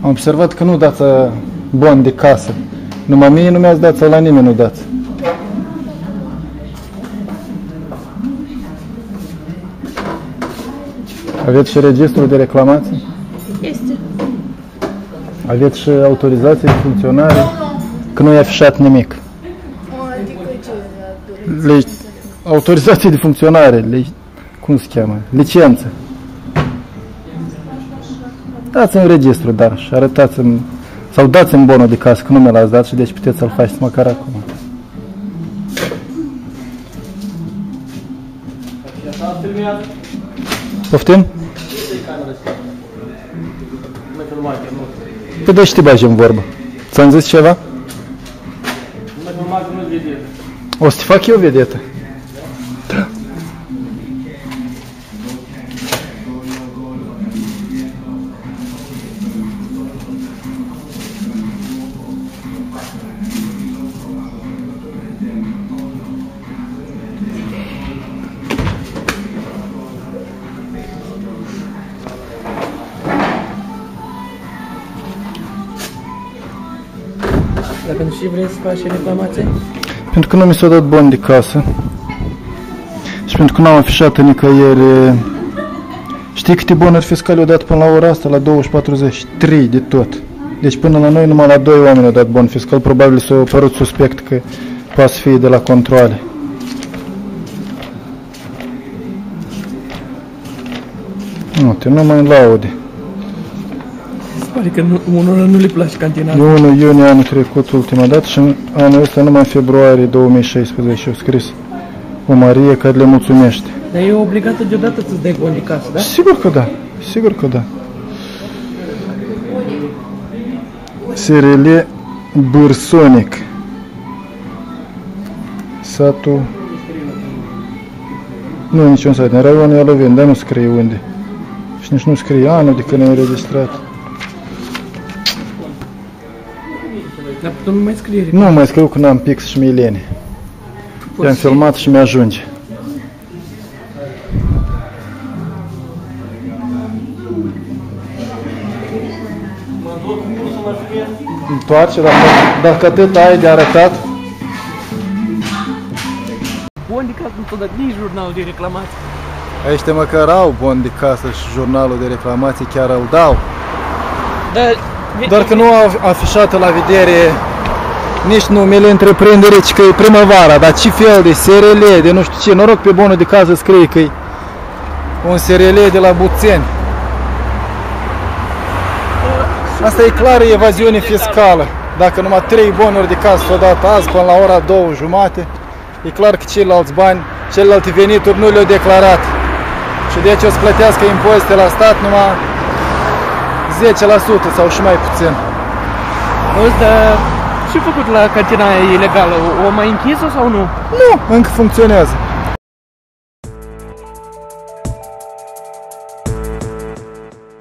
Am observat că nu dați uh, bon de casă. Numai mie nu mi-ați dat sau la nimeni nu dați. Aveți și registrul de reclamații? Este. Aveți și autorizație de funcționare? Că nu e afișat nimic. Adică ce? Le... Autorizație de funcționare, le... cum se cheamă? Licență. Dați-mi registru, da, și arătați-mi, sau dați-mi bonul de casă, că nu mi l-ați dat și deci puteți să-l faceți măcar acum. Poftim? Păi de știi bagi în vorbă. Ți-am zis ceva? O să te fac eu vedetă. Dacă nu și vreți să faci reclamație? Pentru că nu mi s-a dat bani de casă și pentru că n-am afișat nicăieri Știi câte bonuri fiscale au dat până la ora asta, la 20-40? 3 de tot. Deci până la noi numai la 2 oameni au dat bon fiscal, probabil s-a părut suspect că poate să fie de la controle. Nu, te nu mai laude. Se pare că nu, unora nu le place cantina. E 1 iunie anul trecut ultima dată și în anul ăsta numai în februarie 2016 au scris o Marie care le mulțumește. Dar e obligată deodată să-ți dai bani de casă, da? Sigur că da, sigur că da. SRL Bârsonic. Satul... Nu e niciun sat, în raionul Ialoveni, dar nu scrie unde. Și nici nu scrie anul de când e înregistrat. Dar tu nu mai scrie Nu mai scriu că n-am pix și milene. I-am filmat și mi-ajunge. Întoarce, dacă, dacă atât ai de arătat, Bun de casă nu ți-o dat nici jurnalul de reclamație. ăștia măcar au bon de casă și jurnalul de reclamații chiar îl dau. Dar... Doar că nu au afișat la vedere nici numele întreprinderii, ci că e primăvara, dar ce fel de SRL, de nu știu ce, noroc pe bonul de casă scrie că e un SRL de la Buțeni. Asta e clară evaziune fiscală. Dacă numai 3 bonuri de casă s-au dat azi până la ora 2 jumate, e clar că ceilalți bani, celelalte venituri nu le-au declarat. Și deci o să plătească impozite la stat numai 10% sau și mai puțin. Auzi, dar ce făcut la cantina aia ilegală? O, o mai închisă sau nu? Nu, încă funcționează.